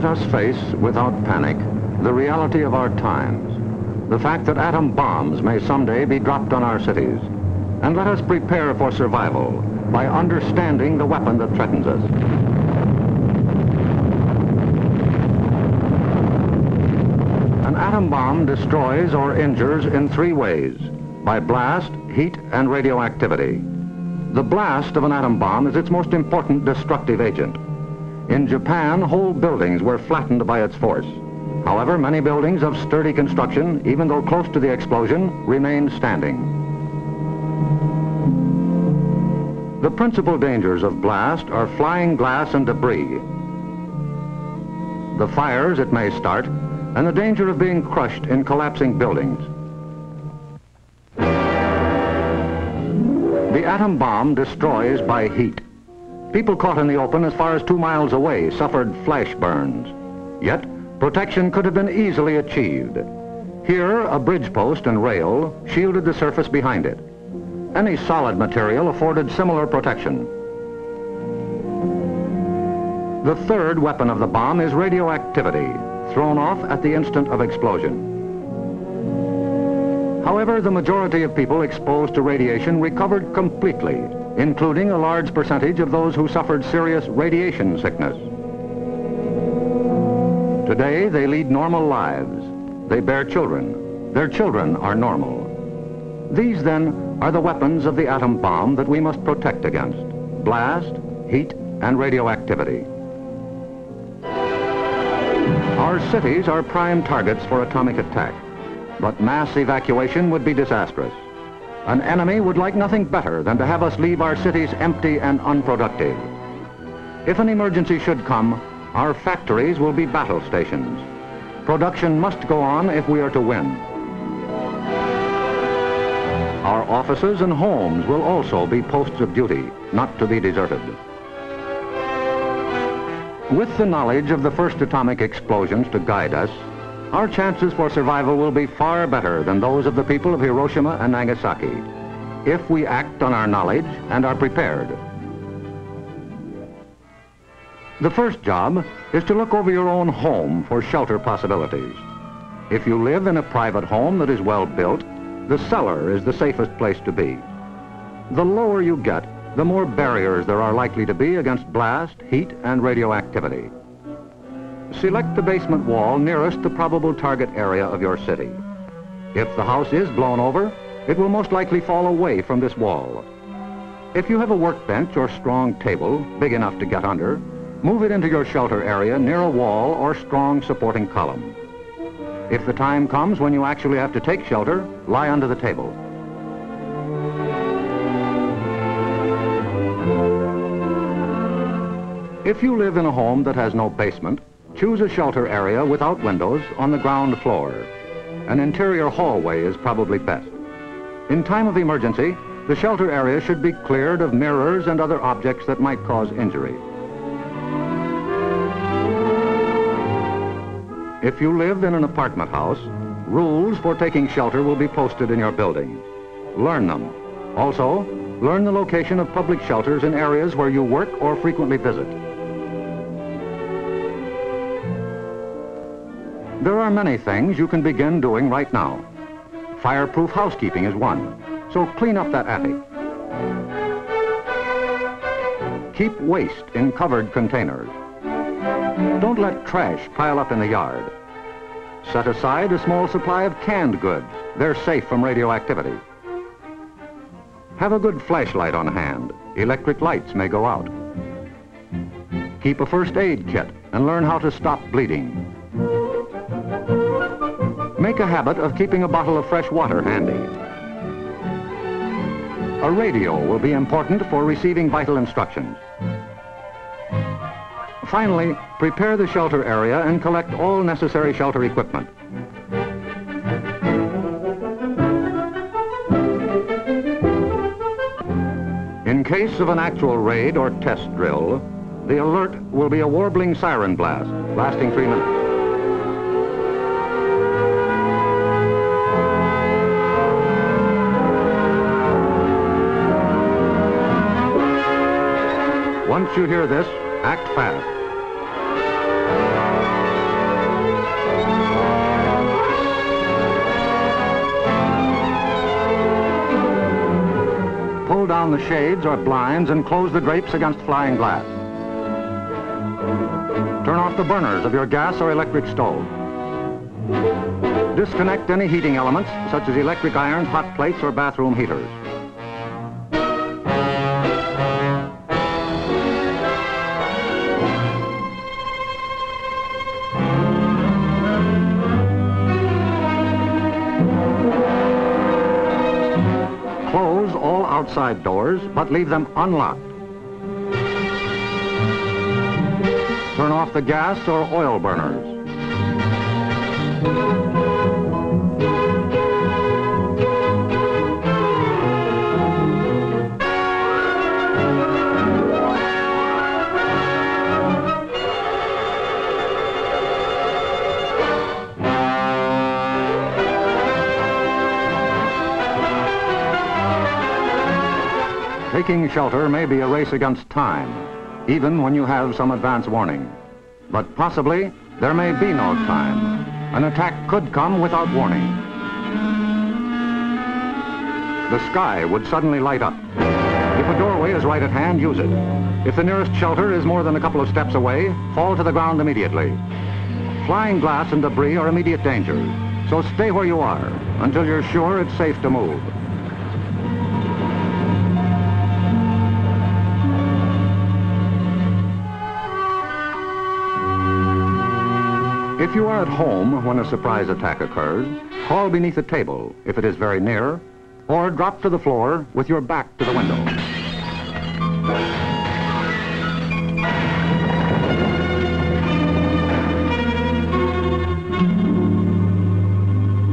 Let us face, without panic, the reality of our times. The fact that atom bombs may someday be dropped on our cities. And let us prepare for survival by understanding the weapon that threatens us. An atom bomb destroys or injures in three ways, by blast, heat, and radioactivity. The blast of an atom bomb is its most important destructive agent. In Japan, whole buildings were flattened by its force. However, many buildings of sturdy construction, even though close to the explosion, remained standing. The principal dangers of blast are flying glass and debris, the fires it may start, and the danger of being crushed in collapsing buildings. The atom bomb destroys by heat. People caught in the open as far as two miles away suffered flash burns. Yet, protection could have been easily achieved. Here, a bridge post and rail shielded the surface behind it. Any solid material afforded similar protection. The third weapon of the bomb is radioactivity, thrown off at the instant of explosion. However, the majority of people exposed to radiation recovered completely, including a large percentage of those who suffered serious radiation sickness. Today, they lead normal lives. They bear children. Their children are normal. These, then, are the weapons of the atom bomb that we must protect against. Blast, heat, and radioactivity. Our cities are prime targets for atomic attack, but mass evacuation would be disastrous. An enemy would like nothing better than to have us leave our cities empty and unproductive. If an emergency should come, our factories will be battle stations. Production must go on if we are to win. Our offices and homes will also be posts of duty, not to be deserted. With the knowledge of the first atomic explosions to guide us, our chances for survival will be far better than those of the people of Hiroshima and Nagasaki, if we act on our knowledge and are prepared. The first job is to look over your own home for shelter possibilities. If you live in a private home that is well built, the cellar is the safest place to be. The lower you get, the more barriers there are likely to be against blast, heat, and radioactivity. Select the basement wall nearest the probable target area of your city. If the house is blown over, it will most likely fall away from this wall. If you have a workbench or strong table big enough to get under, move it into your shelter area near a wall or strong supporting column. If the time comes when you actually have to take shelter, lie under the table. If you live in a home that has no basement, choose a shelter area without windows on the ground floor. An interior hallway is probably best. In time of emergency, the shelter area should be cleared of mirrors and other objects that might cause injury. If you live in an apartment house, rules for taking shelter will be posted in your building. Learn them. Also, learn the location of public shelters in areas where you work or frequently visit. There are many things you can begin doing right now. Fireproof housekeeping is one, so clean up that attic. Keep waste in covered containers. Don't let trash pile up in the yard. Set aside a small supply of canned goods. They're safe from radioactivity. Have a good flashlight on hand. Electric lights may go out. Keep a first aid kit and learn how to stop bleeding. Make a habit of keeping a bottle of fresh water handy. A radio will be important for receiving vital instructions. Finally, prepare the shelter area and collect all necessary shelter equipment. In case of an actual raid or test drill, the alert will be a warbling siren blast, lasting three minutes. Once you hear this, act fast. Pull down the shades or blinds and close the drapes against flying glass. Turn off the burners of your gas or electric stove. Disconnect any heating elements, such as electric irons, hot plates, or bathroom heaters. Doors, but leave them unlocked. Turn off the gas or oil burners. Taking shelter may be a race against time, even when you have some advance warning. But possibly, there may be no time. An attack could come without warning. The sky would suddenly light up. If a doorway is right at hand, use it. If the nearest shelter is more than a couple of steps away, fall to the ground immediately. Flying glass and debris are immediate danger, so stay where you are until you're sure it's safe to move. If you are at home when a surprise attack occurs, crawl beneath a table if it is very near, or drop to the floor with your back to the window.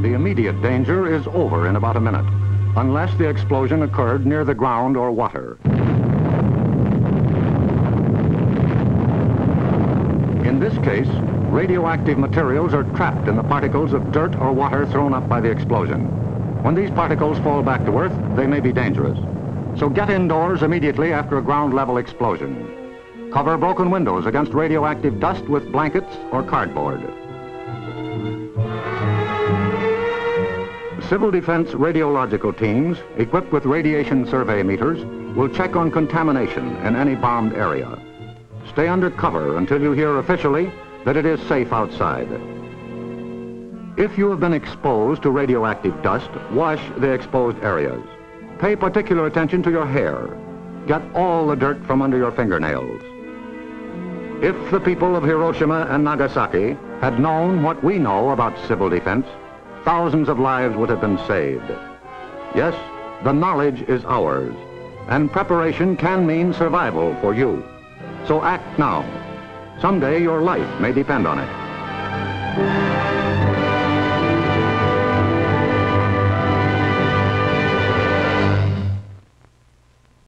The immediate danger is over in about a minute, unless the explosion occurred near the ground or water. In this case, radioactive materials are trapped in the particles of dirt or water thrown up by the explosion. When these particles fall back to Earth, they may be dangerous. So get indoors immediately after a ground level explosion. Cover broken windows against radioactive dust with blankets or cardboard. Civil Defense radiological teams, equipped with radiation survey meters, will check on contamination in any bombed area. Stay under cover until you hear officially that it is safe outside. If you have been exposed to radioactive dust, wash the exposed areas. Pay particular attention to your hair. Get all the dirt from under your fingernails. If the people of Hiroshima and Nagasaki had known what we know about civil defense, thousands of lives would have been saved. Yes, the knowledge is ours, and preparation can mean survival for you. So act now. Someday your life may depend on it.